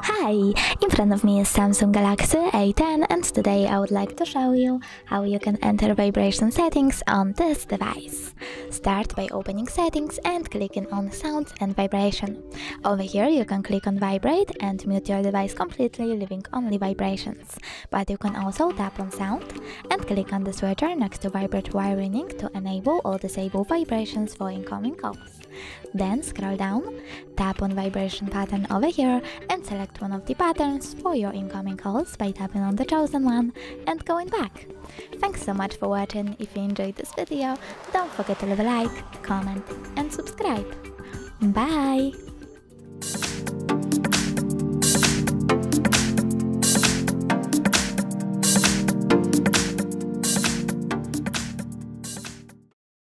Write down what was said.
Hi! In front of me is Samsung Galaxy A10 and today I would like to show you how you can enter vibration settings on this device. Start by opening settings and clicking on sound and vibration. Over here you can click on vibrate and mute your device completely leaving only vibrations. But you can also tap on sound and click on the switcher next to vibrate wiring to enable or disable vibrations for incoming calls. Then scroll down, tap on vibration pattern over here and select one of the patterns for your incoming calls by tapping on the chosen one and going back. Thanks so much for watching, if you enjoyed this video don't forget to leave a like, comment and subscribe. Bye!